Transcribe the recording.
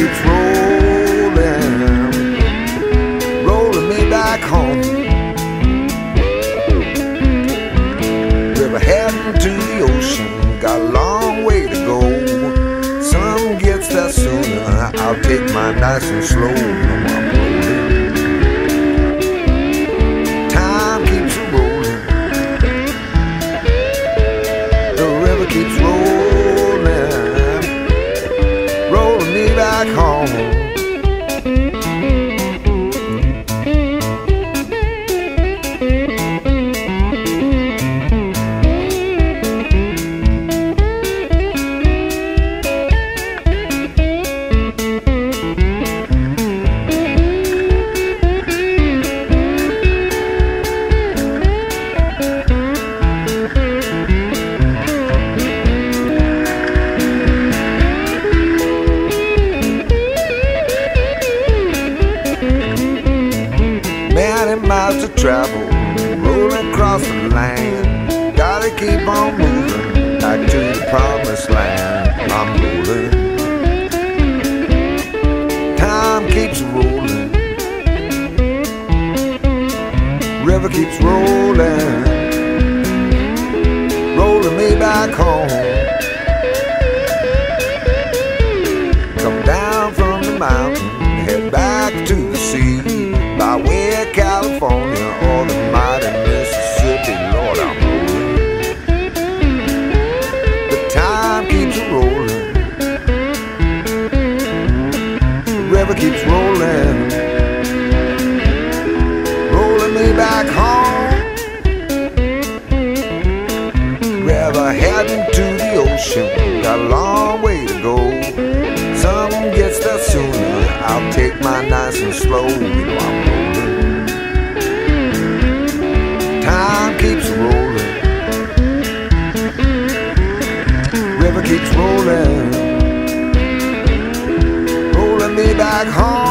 keeps rolling, rolling me back home. River heading to the ocean, got a long way to go. Sun gets there sooner, I'll take my nice and slow. Many miles to travel, rolling across the land. Gotta keep on moving back to the promised land. I'm rolling. Time keeps rolling. River keeps rolling. California or the mighty Mississippi, Lord, I'm rolling. The time keeps rolling. The river keeps rolling. Rolling me back home. River heading to the ocean, got a long way to go. Some gets there sooner. I'll take my nice and slow. You know keeps rolling, rolling me back home.